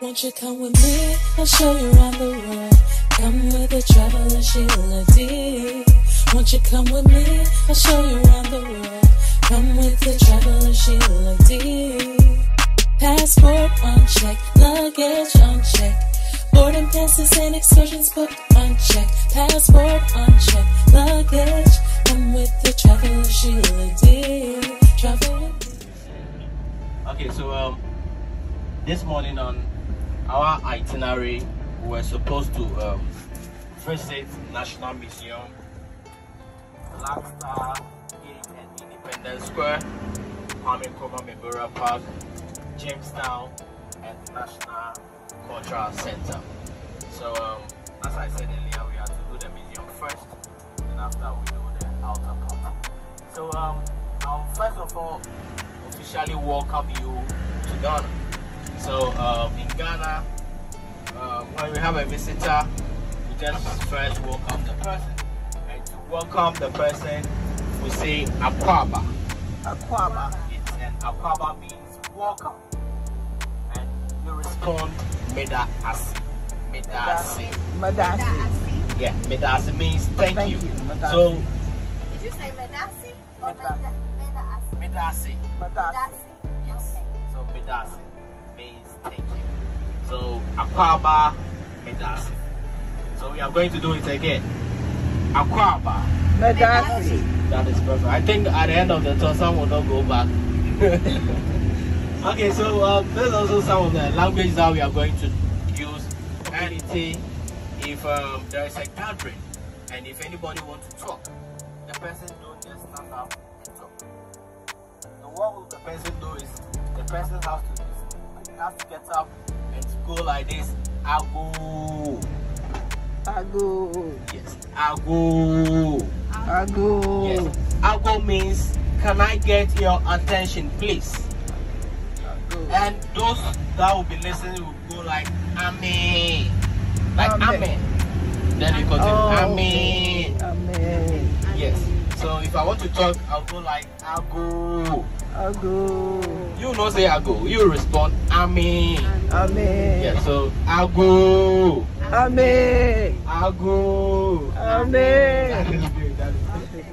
Won't you come with me? I'll show you around the world. Come with the traveler Sheila D. Won't you come with me? I'll show you around the world. Come with the traveler Sheila D. Passport on check, luggage on check. Boarding passes and excursions booked on check. Passport on check, luggage. Come with the traveler Sheila D. Travel Okay, so um, this morning on our itinerary, we were supposed to um, visit National Museum, Black Star and Independence Square, Kwame Nkrumah Memorial Park, Jamestown, and National Cultural Center. So, um, as I said earlier, we have to do the museum first, and after we do the outer part. So, um, first of all officially welcome you to Ghana. So, um, in Ghana, uh, when we have a visitor, we just first welcome the person. And to welcome the person, we say Akwaba. Akwaba. It's, and Akwaba means welcome. And you respond, Meda Asi. Meda Asi. Madasi. Yeah, Meda Asi means thank, Thank you. you, Meda So, Did you say Medasi or Meda- Medasi? Meda Asi. Madasi. Yes. So Medasi means thank you. So Akwaba Medasi. So we are going to do it again. Akwaba. Madasi. That is perfect. I think at the end of the tour, some will not go back. okay, so um, there's also some of the language that we are going to use. Anything, if um, there is a gathering, and if anybody wants to talk, the person don't just stand up and talk. So what will the person do is the person has to has to get up and go like this. I go. Ago. Yes. I go. Ago. Yes. Ago means can I get your attention, please? And those that will be listening will go like Amen. Like Amen. Amen. Then you continue. Oh, Amen. Amen. Yes. So if I want to talk, I'll go like Ago. Ago. You not say Ago. You respond Amen. Amen. Yeah. So Ago. Amen. Ago. That Amen. is good. That is.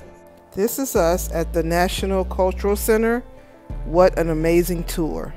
This is us at the National Cultural Center. What an amazing tour.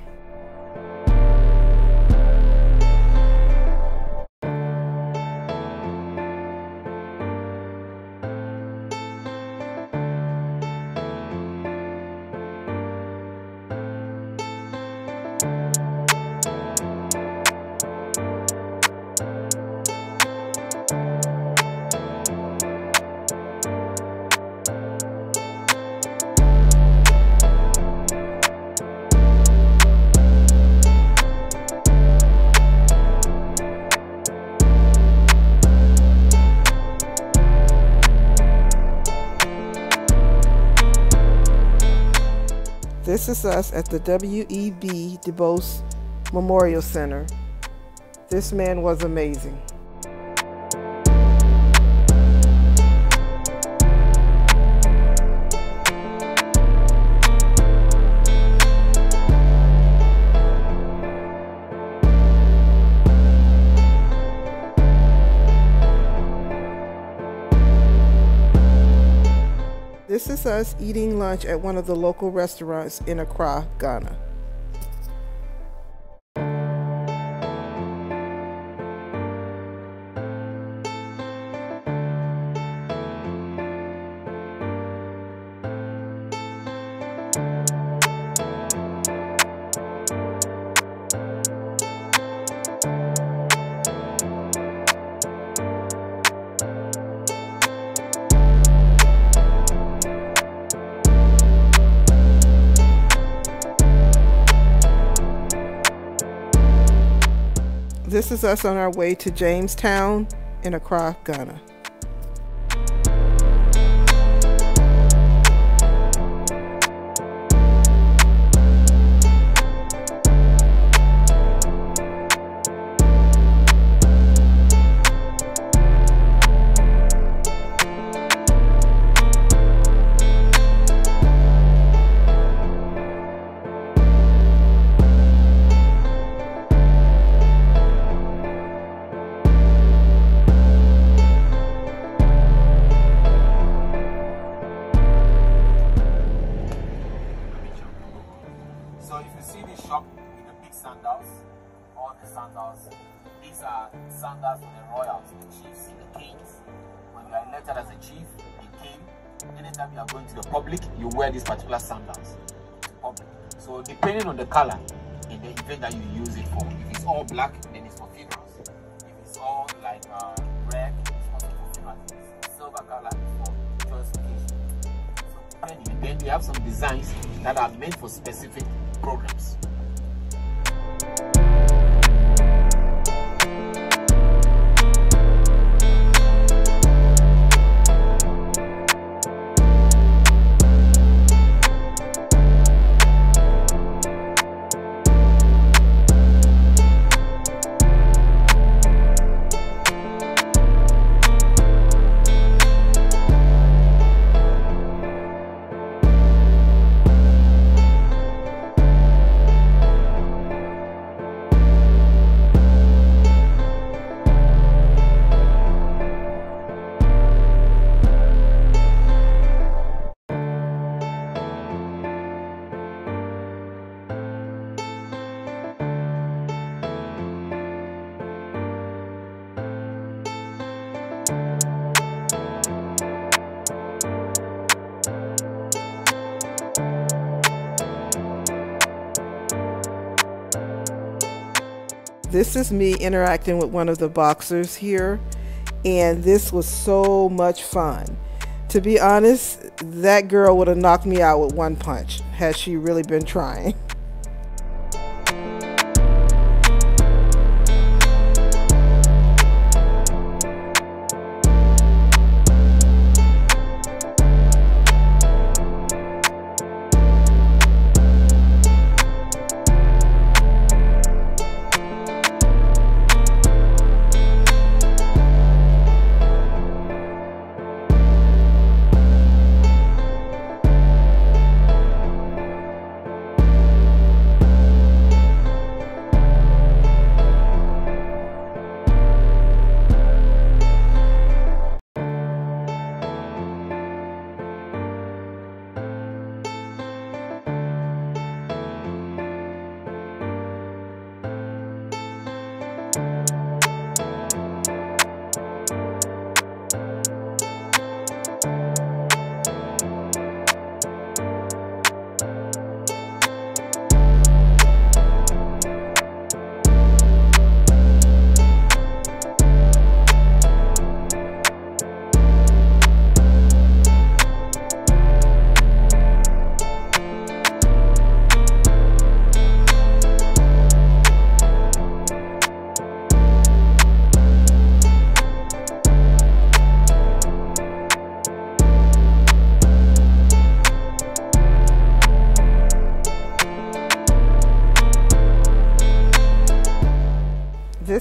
Is us at the W.E.B. Du Bois Memorial Center. This man was amazing. This is us eating lunch at one of the local restaurants in Accra, Ghana. This is us on our way to Jamestown in Accra, Ghana. Is the royals, the chiefs, the kings. When you are elected as a chief, a king, anytime you are going to the public, you wear these particular sandals public. So depending on the color in the event that you use it for, if it's all black, then it's for funerals. If it's all like uh, red, it's also for funerals. Silver color, it's for joyous occasions. So depending, then we have some designs that are meant for specific programs. This is me interacting with one of the boxers here, and this was so much fun. To be honest, that girl would have knocked me out with one punch had she really been trying.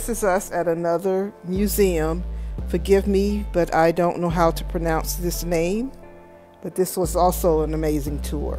This is us at another museum. Forgive me, but I don't know how to pronounce this name. But this was also an amazing tour.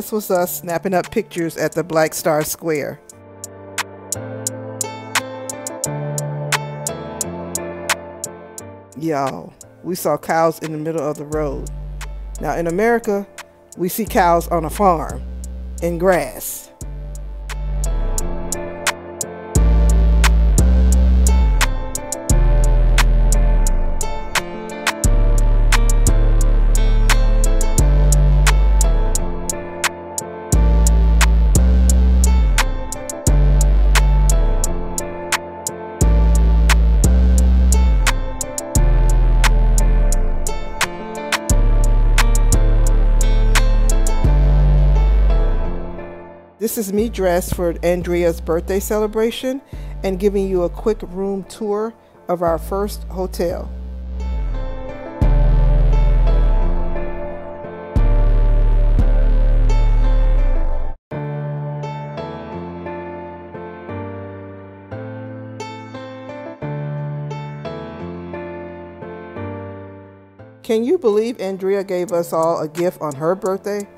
This was us snapping up pictures at the Black Star Square. Y'all, we saw cows in the middle of the road. Now, in America, we see cows on a farm in grass. This is me dressed for Andrea's birthday celebration and giving you a quick room tour of our first hotel. Can you believe Andrea gave us all a gift on her birthday?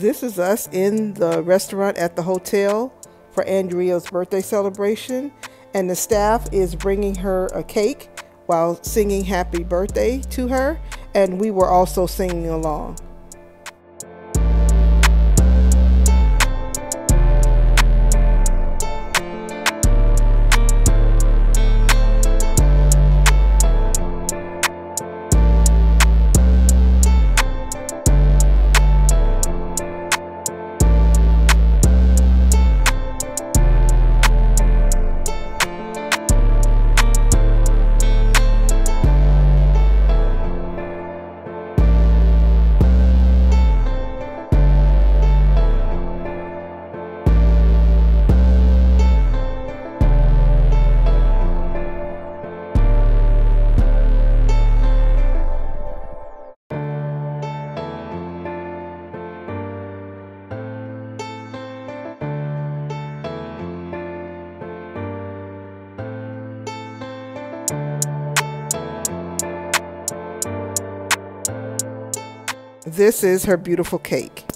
This is us in the restaurant at the hotel for Andrea's birthday celebration, and the staff is bringing her a cake while singing happy birthday to her, and we were also singing along. This is her beautiful cake.